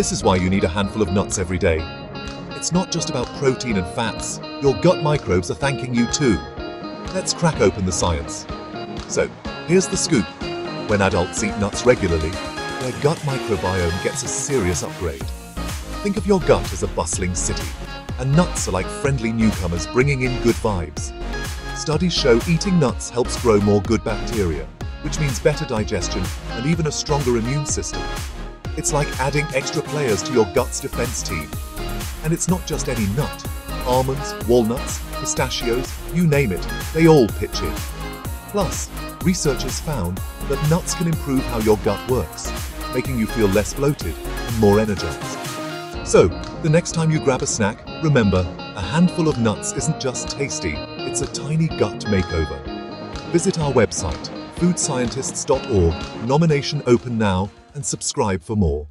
This is why you need a handful of nuts every day. It's not just about protein and fats, your gut microbes are thanking you too. Let's crack open the science. So, here's the scoop. When adults eat nuts regularly, their gut microbiome gets a serious upgrade. Think of your gut as a bustling city, and nuts are like friendly newcomers bringing in good vibes. Studies show eating nuts helps grow more good bacteria, which means better digestion and even a stronger immune system. It's like adding extra players to your gut's defense team. And it's not just any nut. Almonds, walnuts, pistachios, you name it, they all pitch in. Plus, researchers found that nuts can improve how your gut works, making you feel less bloated and more energized. So, the next time you grab a snack, remember, a handful of nuts isn't just tasty, it's a tiny gut makeover. Visit our website, foodscientists.org, nomination open now, and subscribe for more.